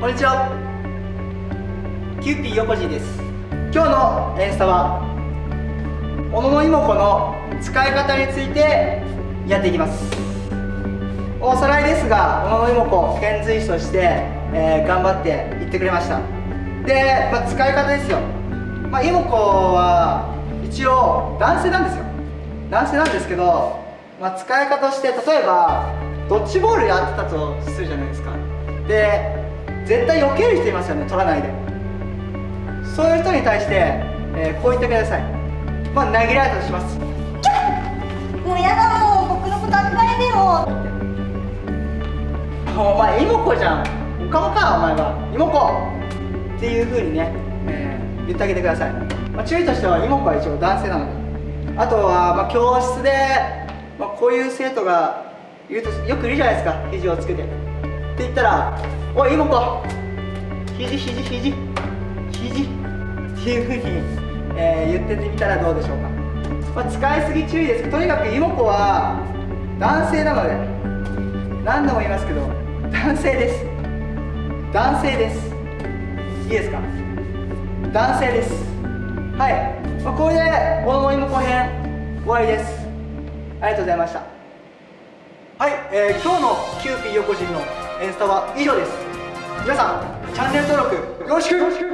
こんにちは。キューピー横地です。今日のエンスタは小野妹子の使い方についてやっていきます。おさらいですが小野妹子遣隋使として、えー、頑張っていってくれました。で、まあ、使い方ですよ、まあ、妹子は一応男性なんですよ。男性なんですけど、まあ、使い方として例えばドッジボールやってたとするじゃないですか。で絶対避ける人いますよね取らないで。そういう人に対して、えー、こう言ってください。まあ投げられたとします。もうやだもう僕のこと憧れてよお前妹子じゃん。おかもかお前は。妹子。っていうふうにね、えー、言ってあげてください、まあ、注意としては妹子は一応男性なので。あとは、まあ、教室で、まあ、こういう生徒がいるとよくいるじゃないですか。肘をつけて。って言ったら「おい妹。子肘肘肘。肘」っていうふうに、えー、言ってみたらどうでしょうか、まあ、使いすぎ注意ですとにかく妹子は男性なので何度も言いますけど男性です。男性です。いいですか？男性です。はい、まあ、これで「小野妹子編」終わりです。ありがとうございました。はい、えー、今日のキューピー横人のエンスタは以上です。皆さんチャンネル登録よろしく。